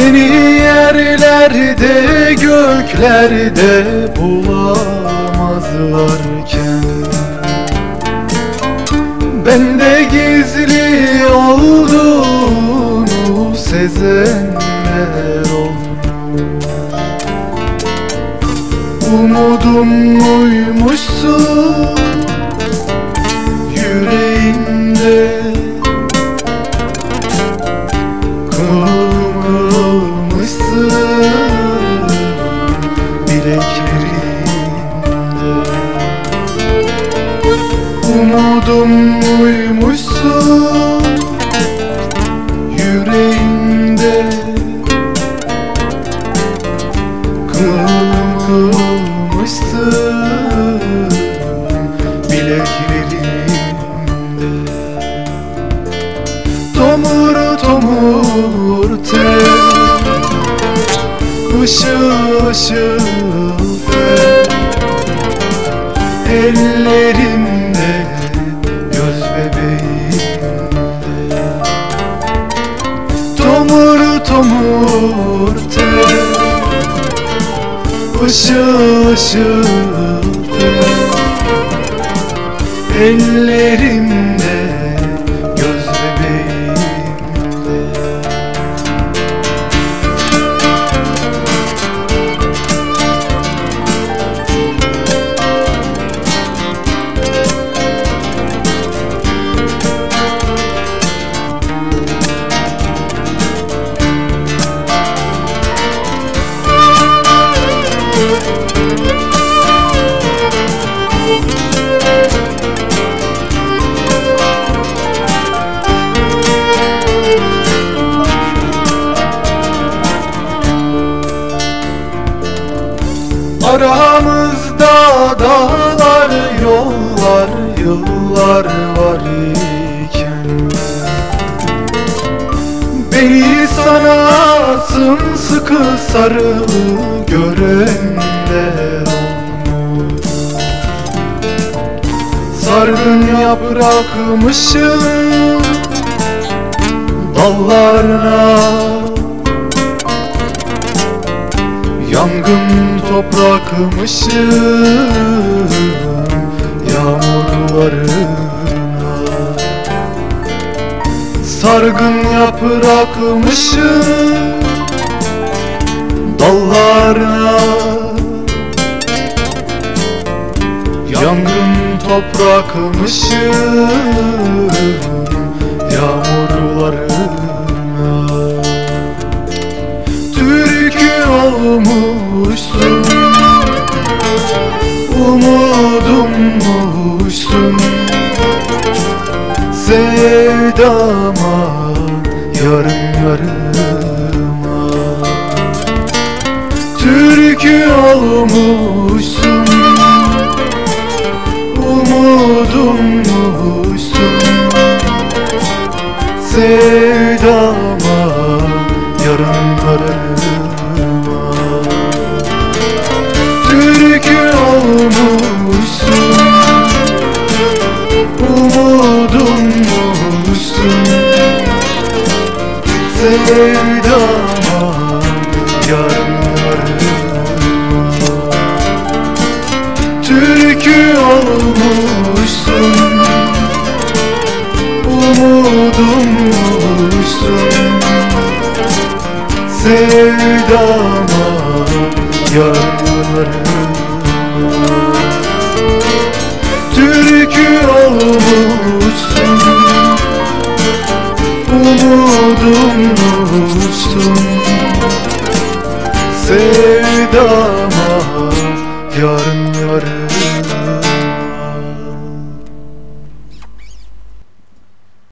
Seni yerlerde göklerde bulamazlarken. Ben de gizli olduğunu sezenler olmuş Umudum muymuşsun yüreğinde Umudum muymuşsun yüreğinde Kılmışsın bileklerinde. Tomur tomur tel Işıl ışıl ışıl tel Ellerimde Aramızda dağlar, yollar, yıllar var iken. Beni sana sımsıkı sarılı görenler olmuş. Sargın yaprakmışım dallarına Yangın toprakmışım yağmurlarına Sargın yaprakmışım dallarına. Yangın toprakmışım yağmurlarına olmuşsun Umudummuşsun Sevdama yarın yarıma. Türkü olmuşsun. Umudummuşsun Sevdama yarın yarıma Umudummuşsun Sevdama yarın yarıma Türkü olmuşsun Umudummuşsun Sevdama yarın yarıma olsun. Sevdama yarın yarın.